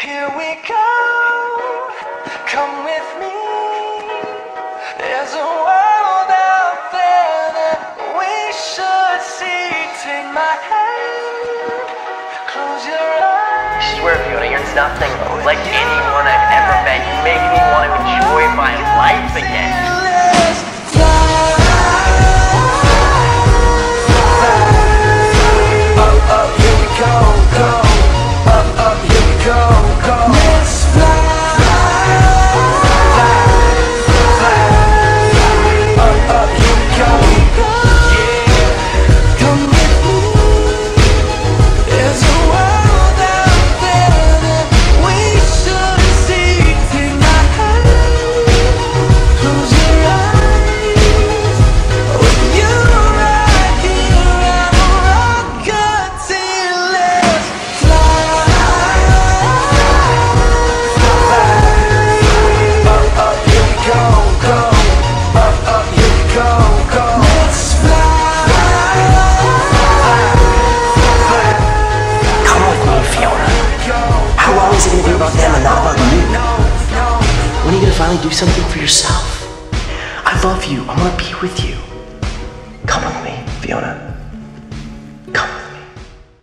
Here we go, come with me. There's a world out there that we should see. Take my hand, close your eyes. She's wearing beauty, you're nothing like me. finally do something for yourself. I love you. I want to be with you. Come with me, Fiona.